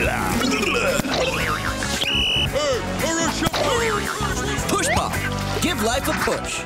Hey, push pop. Give life a push.